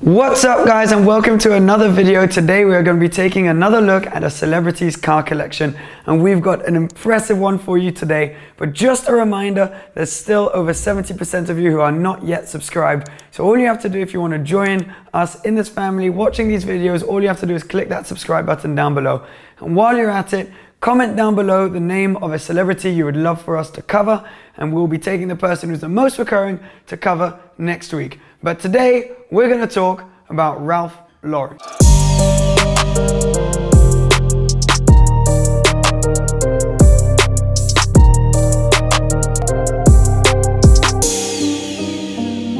What's up guys and welcome to another video. Today we are going to be taking another look at a celebrity's car collection and we've got an impressive one for you today. But just a reminder, there's still over 70% of you who are not yet subscribed. So all you have to do if you want to join us in this family watching these videos, all you have to do is click that subscribe button down below. And while you're at it, comment down below the name of a celebrity you would love for us to cover and we'll be taking the person who's the most recurring to cover next week. But today, we're going to talk about Ralph Lauren.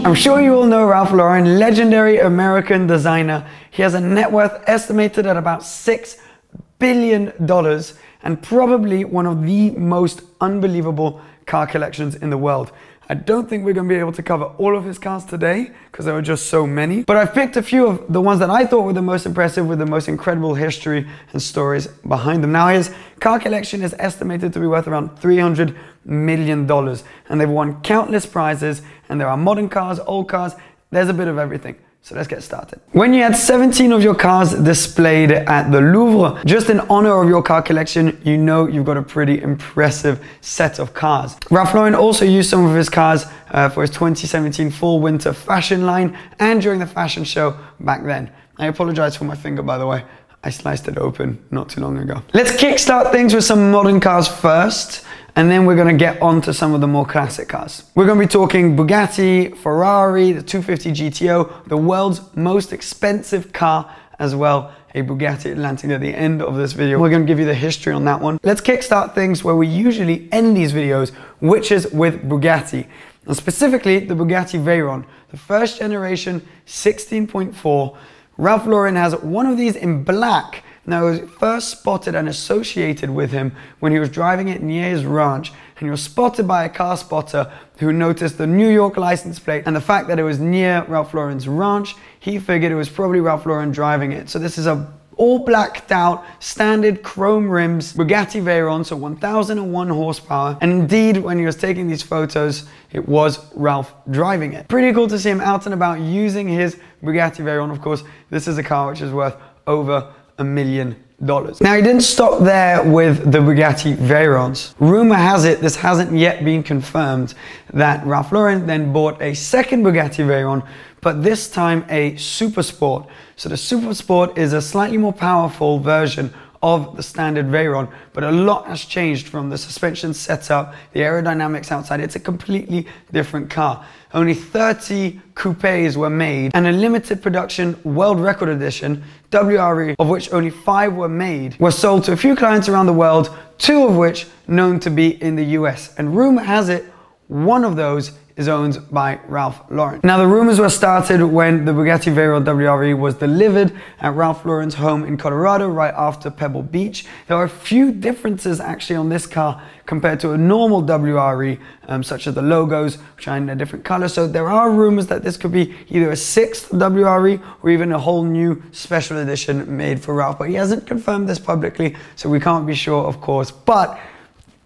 I'm sure you all know Ralph Lauren, legendary American designer. He has a net worth estimated at about $6 billion and probably one of the most unbelievable car collections in the world. I don't think we're going to be able to cover all of his cars today because there are just so many. But I've picked a few of the ones that I thought were the most impressive with the most incredible history and stories behind them. Now his car collection is estimated to be worth around $300 million and they've won countless prizes and there are modern cars, old cars, there's a bit of everything. So let's get started. When you had 17 of your cars displayed at the Louvre, just in honor of your car collection, you know you've got a pretty impressive set of cars. Ralph Lauren also used some of his cars uh, for his 2017 fall winter fashion line and during the fashion show back then. I apologize for my finger, by the way. I sliced it open not too long ago. Let's kickstart things with some modern cars first and then we're going to get on to some of the more classic cars. We're going to be talking Bugatti, Ferrari, the 250 GTO, the world's most expensive car as well, a Bugatti Atlantic at the end of this video. We're going to give you the history on that one. Let's kickstart things where we usually end these videos, which is with Bugatti. And specifically the Bugatti Veyron, the first generation 16.4. Ralph Lauren has one of these in black now, it was first spotted and associated with him when he was driving it near his ranch, and he was spotted by a car spotter who noticed the New York license plate and the fact that it was near Ralph Lauren's ranch. He figured it was probably Ralph Lauren driving it. So this is a all blacked out, standard chrome rims, Bugatti Veyron, so 1001 horsepower. And indeed, when he was taking these photos, it was Ralph driving it. Pretty cool to see him out and about using his Bugatti Veyron. Of course, this is a car which is worth over a million dollars. Now he didn't stop there with the Bugatti Veyrons. Rumor has it, this hasn't yet been confirmed, that Ralph Lauren then bought a second Bugatti Veyron, but this time a Super Sport. So the Super Sport is a slightly more powerful version of the standard Veyron, but a lot has changed from the suspension setup, the aerodynamics outside. It's a completely different car. Only 30 coupes were made and a limited production world record edition, WRE, of which only five were made, were sold to a few clients around the world, two of which known to be in the US. And rumor has it, one of those is owned by Ralph Lauren. Now the rumors were started when the Bugatti Veyron WRE was delivered at Ralph Lauren's home in Colorado right after Pebble Beach. There are a few differences actually on this car compared to a normal WRE, um, such as the logos, which are in a different color. So there are rumors that this could be either a sixth WRE or even a whole new special edition made for Ralph. But he hasn't confirmed this publicly, so we can't be sure, of course. But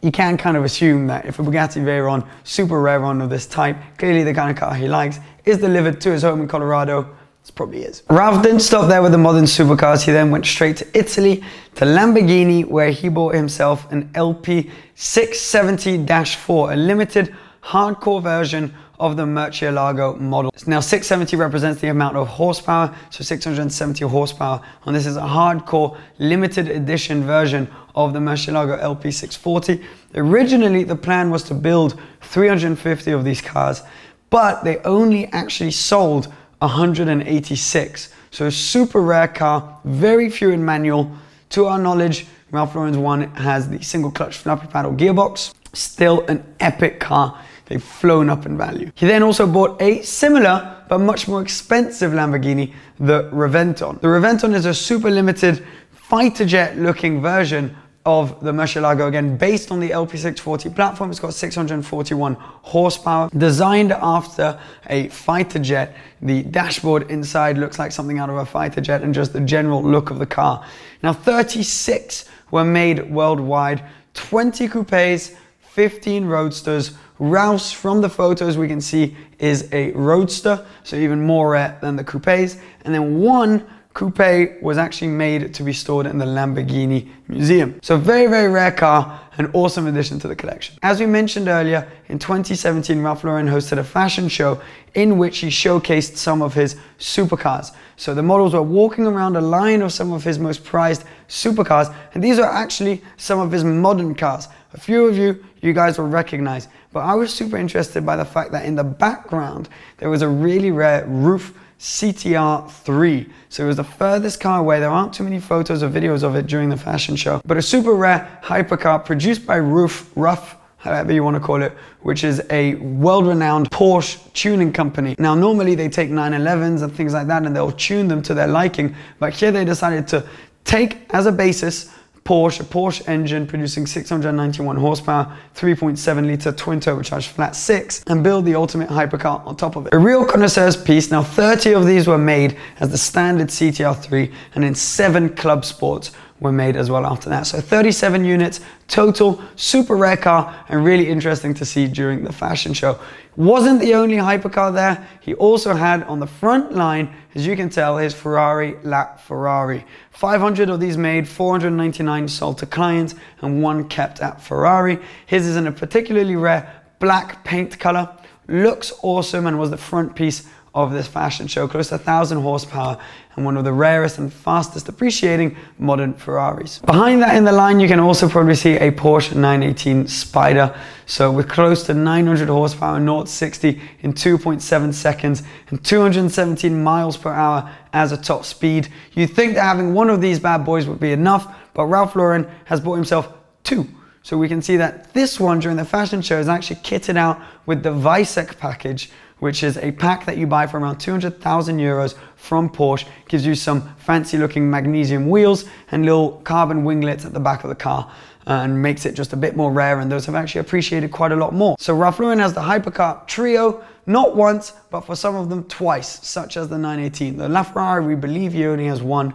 you can kind of assume that if a Bugatti Veyron, super rare one of this type, clearly the kind of car he likes, is delivered to his home in Colorado, this probably is. Ralph didn't stop there with the modern supercars. He then went straight to Italy, to Lamborghini, where he bought himself an LP 670-4, a limited hardcore version of the Murcielago model. Now 670 represents the amount of horsepower, so 670 horsepower, and this is a hardcore limited edition version of the Murcielago LP640. Originally, the plan was to build 350 of these cars, but they only actually sold 186. So a super rare car, very few in manual. To our knowledge, Ralph Lauren's one has the single clutch flappy paddle gearbox. Still an epic car They've flown up in value. He then also bought a similar but much more expensive Lamborghini, the Reventon. The Reventon is a super limited fighter jet looking version of the Murcielago again based on the LP640 platform. It's got 641 horsepower, designed after a fighter jet. The dashboard inside looks like something out of a fighter jet and just the general look of the car. Now 36 were made worldwide, 20 coupes, 15 roadsters, Rouse, from the photos we can see, is a roadster, so even more rare than the coupes. And then one coupe was actually made to be stored in the Lamborghini Museum. So very, very rare car, an awesome addition to the collection. As we mentioned earlier, in 2017, Ralph Lauren hosted a fashion show in which he showcased some of his supercars. So the models were walking around a line of some of his most prized supercars, and these are actually some of his modern cars. A few of you, you guys will recognize, but I was super interested by the fact that in the background, there was a really rare RUF CTR 3. So it was the furthest car away. There aren't too many photos or videos of it during the fashion show, but a super rare hypercar produced by Roof Rough however you want to call it, which is a world-renowned Porsche tuning company. Now, normally they take 911s and things like that and they'll tune them to their liking, but here they decided to take as a basis Porsche, a Porsche engine producing 691 horsepower, 3.7 litre twin turbocharged flat six, and build the ultimate hypercar on top of it. A real connoisseur's piece. Now, 30 of these were made as the standard CTR3, and in seven club sports were made as well after that. So 37 units total, super rare car, and really interesting to see during the fashion show. Wasn't the only hypercar there. He also had on the front line, as you can tell, his Ferrari LaFerrari. 500 of these made, 499 sold to clients, and one kept at Ferrari. His is in a particularly rare black paint color. Looks awesome and was the front piece of this fashion show, close to 1,000 horsepower and one of the rarest and fastest appreciating modern Ferraris. Behind that in the line, you can also probably see a Porsche 918 Spider. So with close to 900 horsepower, 0 60 in 2.7 seconds and 217 miles per hour as a top speed. You'd think that having one of these bad boys would be enough, but Ralph Lauren has bought himself two. So we can see that this one during the fashion show is actually kitted out with the Weissach package, which is a pack that you buy for around 200,000 euros from Porsche. Gives you some fancy looking magnesium wheels and little carbon winglets at the back of the car uh, and makes it just a bit more rare and those have actually appreciated quite a lot more. So Ralph Lauren has the Hypercar Trio, not once, but for some of them twice, such as the 918. The LaFerrari, we believe he only has one,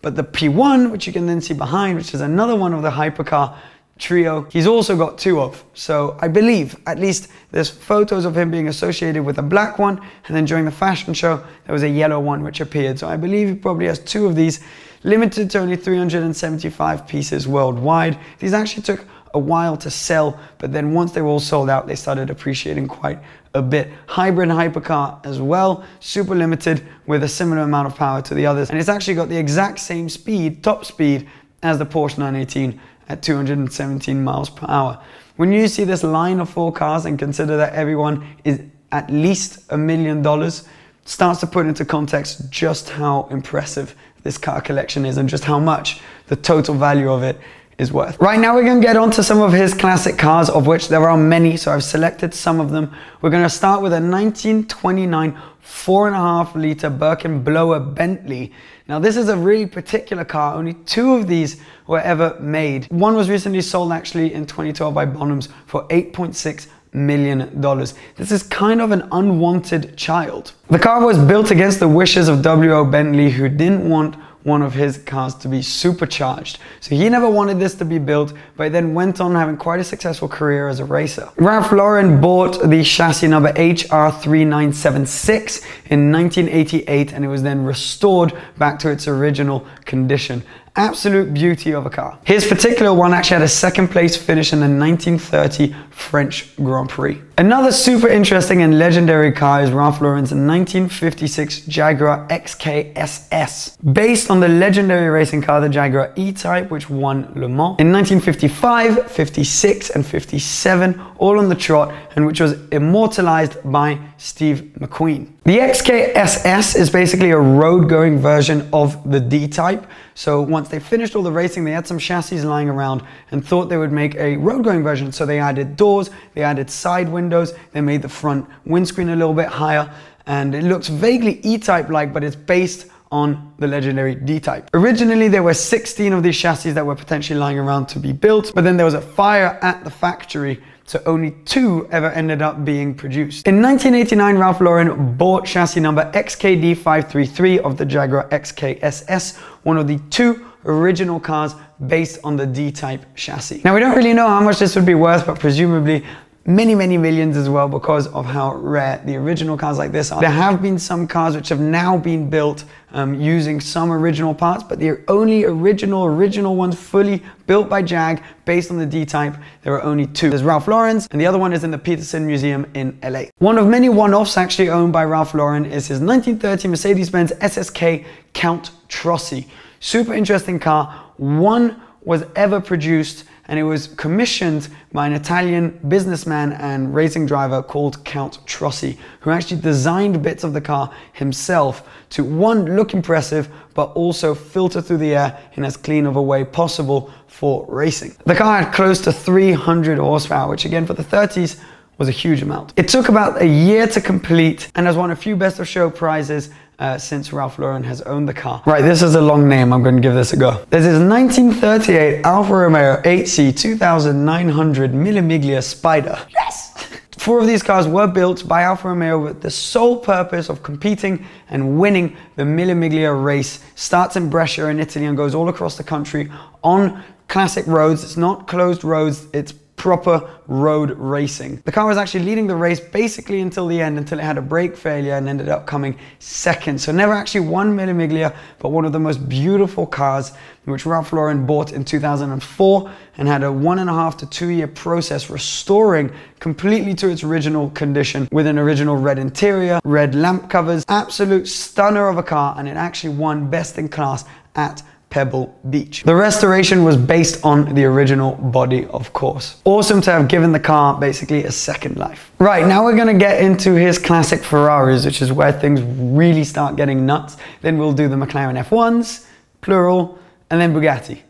but the P1, which you can then see behind, which is another one of the Hypercar trio he's also got two of. So I believe, at least there's photos of him being associated with a black one, and then during the fashion show, there was a yellow one which appeared. So I believe he probably has two of these, limited to only 375 pieces worldwide. These actually took a while to sell, but then once they were all sold out, they started appreciating quite a bit. Hybrid hypercar as well, super limited with a similar amount of power to the others. And it's actually got the exact same speed, top speed, as the Porsche 918 at 217 miles per hour. When you see this line of four cars and consider that everyone is at least a million dollars, starts to put into context just how impressive this car collection is and just how much the total value of it is worth. Right now we're going to get on to some of his classic cars, of which there are many, so I've selected some of them. We're going to start with a 1929 four and a half liter Birkin blower Bentley. Now this is a really particular car. Only two of these were ever made. One was recently sold actually in 2012 by Bonhams for 8.6 million dollars. This is kind of an unwanted child. The car was built against the wishes of W.O. Bentley who didn't want one of his cars to be supercharged. So he never wanted this to be built, but then went on having quite a successful career as a racer. Ralph Lauren bought the chassis number HR3976 in 1988 and it was then restored back to its original condition. Absolute beauty of a car. His particular one actually had a second place finish in the 1930 French Grand Prix. Another super interesting and legendary car is Ralph Lauren's 1956 Jaguar XKSS, based on the legendary racing car, the Jaguar E-Type, which won Le Mans in 1955, 56, and 57, all on the trot, and which was immortalized by Steve McQueen. The XKSS is basically a road-going version of the D-Type. So once they finished all the racing, they had some chassis lying around and thought they would make a road-going version. So they added doors, they added side windows, they made the front windscreen a little bit higher, and it looks vaguely E-Type like, but it's based on the legendary D-Type. Originally, there were 16 of these chassis that were potentially lying around to be built, but then there was a fire at the factory so only two ever ended up being produced. In 1989, Ralph Lauren bought chassis number XKD533 of the Jaguar XKSS, one of the two original cars based on the D-Type chassis. Now we don't really know how much this would be worth, but presumably many, many millions as well because of how rare the original cars like this are. There have been some cars which have now been built um, using some original parts, but the only original, original ones fully built by Jag based on the D-Type, there are only two. There's Ralph Lauren's and the other one is in the Petersen Museum in LA. One of many one-offs actually owned by Ralph Lauren is his 1930 Mercedes-Benz SSK Count Trossi. Super interesting car. One was ever produced and it was commissioned by an Italian businessman and racing driver called Count Trossi, who actually designed bits of the car himself to one, look impressive, but also filter through the air in as clean of a way possible for racing. The car had close to 300 horsepower, which again for the 30s was a huge amount. It took about a year to complete and has won a few best of show prizes uh, since Ralph Lauren has owned the car. Right, this is a long name. I'm going to give this a go. This is 1938 Alfa Romeo 8C 2900 Mille Miglia Spider. Yes! Four of these cars were built by Alfa Romeo with the sole purpose of competing and winning the Mille Miglia race. Starts in Brescia in Italy and goes all across the country on classic roads. It's not closed roads, it's proper road racing. The car was actually leading the race basically until the end, until it had a brake failure and ended up coming second. So never actually won Mille Miglia, but one of the most beautiful cars which Ralph Lauren bought in 2004 and had a one and a half to two year process restoring completely to its original condition with an original red interior, red lamp covers, absolute stunner of a car and it actually won best in class at Pebble Beach. The restoration was based on the original body, of course. Awesome to have given the car basically a second life. Right, now we're gonna get into his classic Ferraris, which is where things really start getting nuts. Then we'll do the McLaren F1s, plural, and then Bugatti.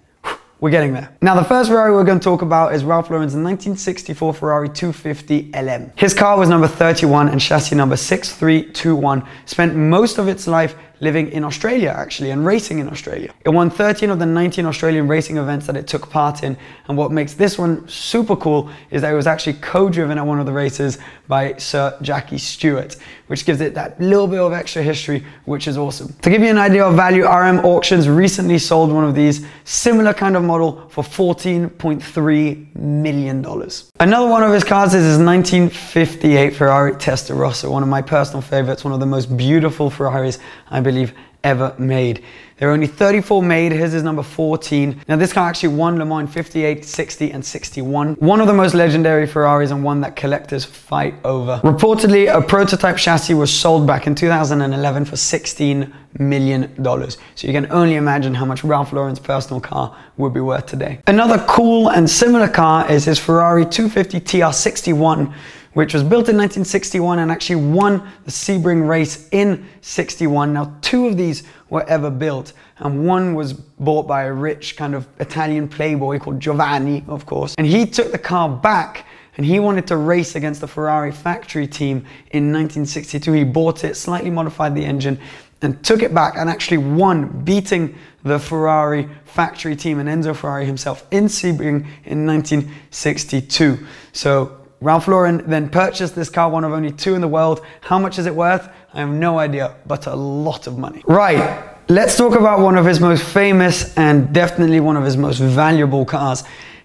We're getting there. Now, the first Ferrari we're going to talk about is Ralph Lauren's 1964 Ferrari 250 LM. His car was number 31 and chassis number 6321. Spent most of its life living in Australia actually and racing in Australia. It won 13 of the 19 Australian racing events that it took part in. And what makes this one super cool is that it was actually co-driven at one of the races by Sir Jackie Stewart, which gives it that little bit of extra history, which is awesome. To give you an idea of value, RM Auctions recently sold one of these similar kind of model for $14.3 million. Another one of his cars is his 1958 Ferrari Testarossa, one of my personal favorites, one of the most beautiful Ferraris I believe believe, ever made. There are only 34 made, his is number 14. Now this car actually won Le Mans 58, 60 and 61. One of the most legendary Ferraris and one that collectors fight over. Reportedly, a prototype chassis was sold back in 2011 for 16 million dollars. So you can only imagine how much Ralph Lauren's personal car would be worth today. Another cool and similar car is his Ferrari 250 TR61 which was built in 1961 and actually won the Sebring race in 61. Now, two of these were ever built, and one was bought by a rich kind of Italian playboy called Giovanni, of course. And he took the car back and he wanted to race against the Ferrari factory team in 1962. He bought it, slightly modified the engine, and took it back and actually won, beating the Ferrari factory team and Enzo Ferrari himself in Sebring in 1962. So Ralph Lauren then purchased this car, one of only two in the world. How much is it worth? I have no idea, but a lot of money. Right, let's talk about one of his most famous and definitely one of his most valuable cars,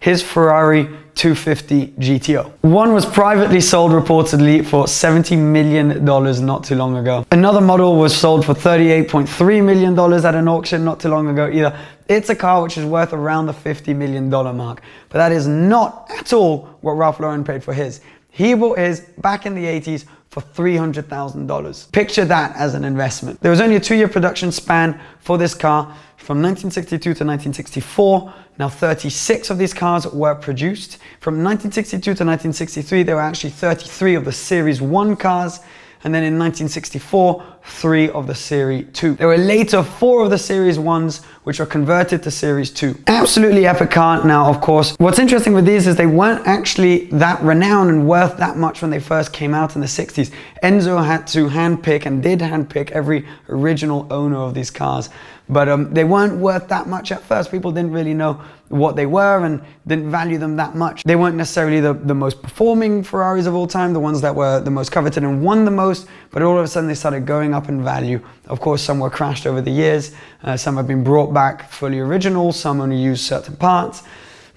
his Ferrari 250 GTO. One was privately sold reportedly for $70 million not too long ago. Another model was sold for $38.3 million at an auction not too long ago either. It's a car which is worth around the $50 million mark, but that is not at all what Ralph Lauren paid for his. He bought his back in the 80s for $300,000. Picture that as an investment. There was only a two year production span for this car from 1962 to 1964. Now 36 of these cars were produced. From 1962 to 1963, there were actually 33 of the Series 1 cars and then in 1964, three of the Series 2. There were later four of the Series 1s, which were converted to Series 2. Absolutely epic car now, of course. What's interesting with these is they weren't actually that renowned and worth that much when they first came out in the 60s. Enzo had to handpick and did handpick every original owner of these cars. But um, they weren't worth that much at first. People didn't really know what they were and didn't value them that much. They weren't necessarily the, the most performing Ferraris of all time, the ones that were the most coveted and won the most, but all of a sudden they started going up in value. Of course, some were crashed over the years, uh, some have been brought back fully original, some only use certain parts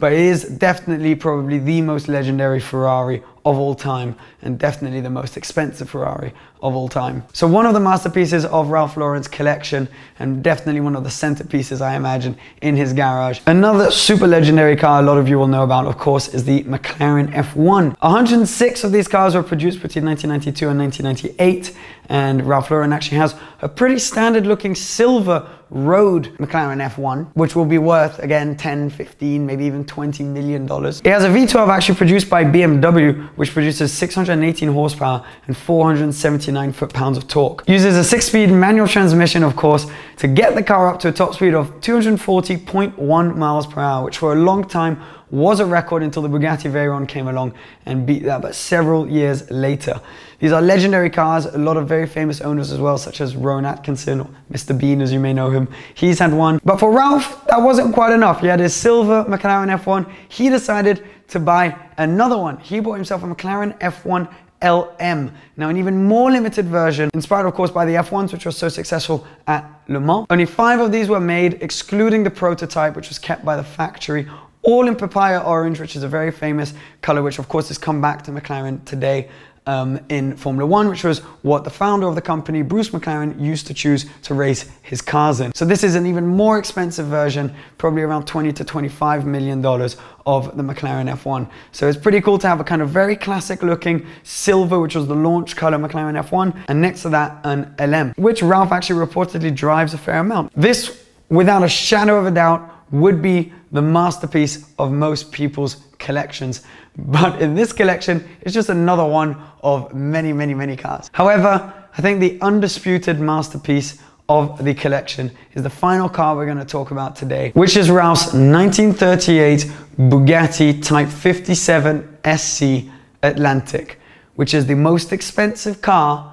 but it is definitely probably the most legendary Ferrari of all time and definitely the most expensive Ferrari of all time. So one of the masterpieces of Ralph Lauren's collection and definitely one of the centerpieces I imagine in his garage. Another super legendary car a lot of you will know about of course is the McLaren F1. 106 of these cars were produced between 1992 and 1998 and Ralph Lauren actually has a pretty standard looking silver road McLaren F1, which will be worth again 10, 15, maybe even 20 million dollars. It has a V12 actually produced by BMW, which produces 618 horsepower and 479 foot-pounds of torque. Uses a six-speed manual transmission, of course, to get the car up to a top speed of 240.1 miles per hour, which for a long time was a record until the Bugatti Veyron came along and beat that, but several years later. These are legendary cars, a lot of very famous owners as well, such as Rowan Atkinson or Mr. Bean, as you may know him. He's had one. But for Ralph, that wasn't quite enough. He had his silver McLaren F1. He decided to buy another one. He bought himself a McLaren F1 LM. Now, an even more limited version, inspired of course by the F1s, which were so successful at Le Mans. Only five of these were made, excluding the prototype, which was kept by the factory all in papaya orange, which is a very famous color, which of course has come back to McLaren today um, in Formula One, which was what the founder of the company, Bruce McLaren, used to choose to race his cars in. So this is an even more expensive version, probably around 20 to 25 million dollars of the McLaren F1. So it's pretty cool to have a kind of very classic looking silver, which was the launch color McLaren F1, and next to that an LM, which Ralph actually reportedly drives a fair amount. This, without a shadow of a doubt, would be the masterpiece of most people's collections. But in this collection, it's just another one of many, many, many cars. However, I think the undisputed masterpiece of the collection is the final car we're going to talk about today, which is Ralph's 1938 Bugatti Type 57 SC Atlantic, which is the most expensive car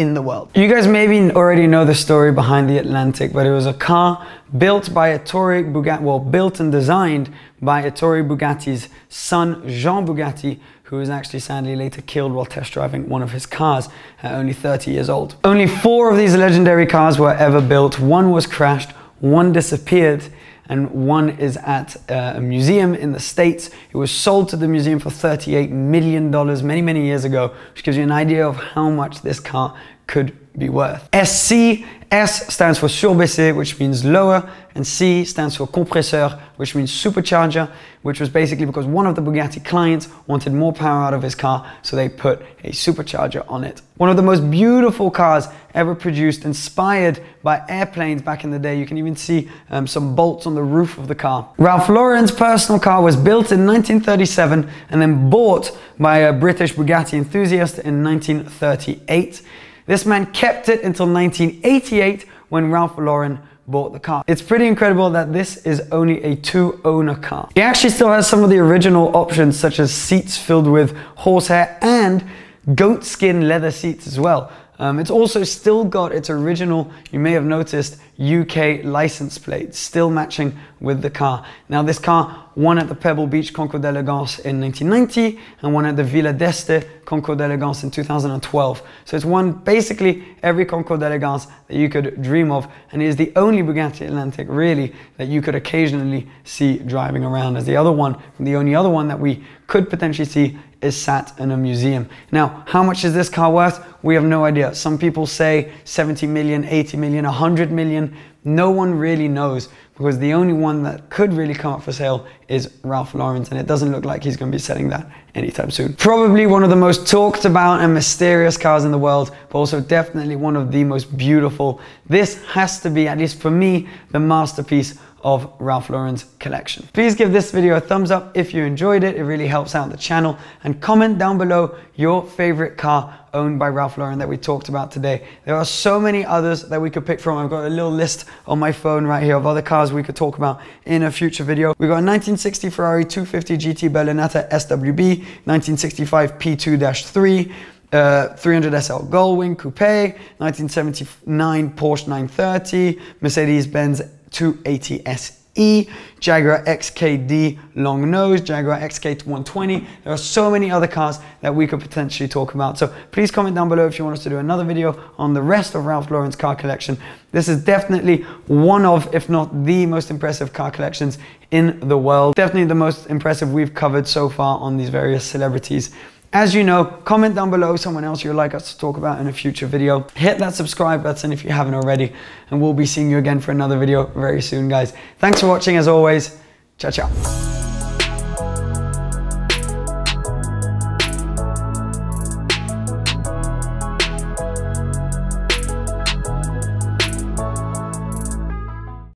in the world. You guys maybe already know the story behind the Atlantic, but it was a car built by Ettore Bugatti, well, built and designed by Ettore Bugatti's son, Jean Bugatti, who was actually sadly later killed while test driving one of his cars at only 30 years old. Only four of these legendary cars were ever built. One was crashed, one disappeared, and one is at uh, a museum in the States. It was sold to the museum for $38 million many, many years ago, which gives you an idea of how much this car could be worth. SC, S stands for surbaissé, which means lower, and C stands for compresseur, which means supercharger, which was basically because one of the Bugatti clients wanted more power out of his car, so they put a supercharger on it. One of the most beautiful cars ever produced, inspired by airplanes back in the day. You can even see um, some bolts on the roof of the car. Ralph Lauren's personal car was built in 1937 and then bought by a British Bugatti enthusiast in 1938. This man kept it until 1988 when Ralph Lauren bought the car. It's pretty incredible that this is only a two owner car. It actually still has some of the original options such as seats filled with horsehair and goat skin leather seats as well. Um, it's also still got its original, you may have noticed, UK license plate, still matching with the car. Now this car won at the Pebble Beach Concours d'Elegance in 1990 and won at the Villa d'Este Concours d'Elegance in 2012. So it's won basically every Concours d'Elegance that you could dream of and it is the only Bugatti Atlantic really that you could occasionally see driving around as the other one, the only other one that we could potentially see is sat in a museum. Now, how much is this car worth? We have no idea. Some people say 70 million, 80 million, 100 million. No one really knows because the only one that could really come up for sale is Ralph Lauren's and it doesn't look like he's going to be selling that anytime soon. Probably one of the most talked about and mysterious cars in the world, but also definitely one of the most beautiful. This has to be, at least for me, the masterpiece of Ralph Lauren's collection. Please give this video a thumbs up if you enjoyed it. It really helps out the channel and comment down below your favorite car owned by Ralph Lauren that we talked about today. There are so many others that we could pick from. I've got a little list on my phone right here of other cars we could talk about in a future video. We've got a 1960 Ferrari 250 GT Berlinetta SWB, 1965 P2-3, uh, 300 SL Gullwing Coupe, 1979 Porsche 930, Mercedes-Benz 280 SE, Jaguar XKD long nose, Jaguar XK120. There are so many other cars that we could potentially talk about. So please comment down below if you want us to do another video on the rest of Ralph Lauren's car collection. This is definitely one of, if not the most impressive car collections in the world. Definitely the most impressive we've covered so far on these various celebrities As you know, comment down below someone else you'd like us to talk about in a future video. Hit that subscribe button if you haven't already, and we'll be seeing you again for another video very soon, guys. Thanks for watching as always. Ciao, ciao.